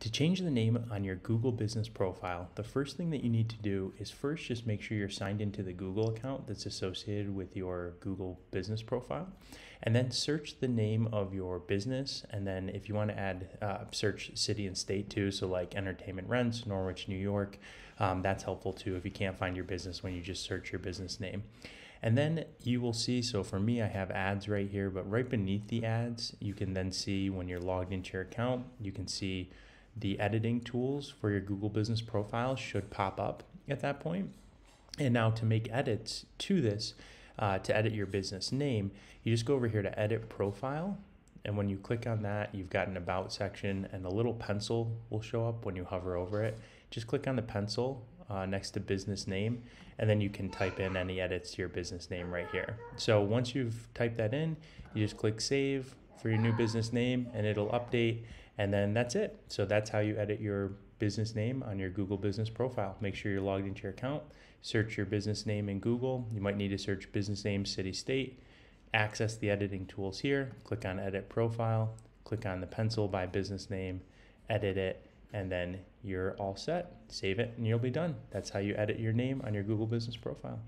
To change the name on your Google business profile, the first thing that you need to do is first just make sure you're signed into the Google account that's associated with your Google business profile. And then search the name of your business. And then if you want to add, uh, search city and state too. So, like Entertainment Rents, Norwich, New York, um, that's helpful too if you can't find your business when you just search your business name. And then you will see, so for me, I have ads right here, but right beneath the ads, you can then see when you're logged into your account, you can see the editing tools for your Google Business Profile should pop up at that point. And now to make edits to this, uh, to edit your business name, you just go over here to edit profile. And when you click on that, you've got an about section and a little pencil will show up when you hover over it. Just click on the pencil uh, next to business name, and then you can type in any edits to your business name right here. So once you've typed that in, you just click save for your new business name and it'll update and then that's it. So that's how you edit your business name on your Google business profile. Make sure you're logged into your account. Search your business name in Google. You might need to search business name, city, state. Access the editing tools here. Click on edit profile. Click on the pencil by business name. Edit it. And then you're all set. Save it and you'll be done. That's how you edit your name on your Google business profile.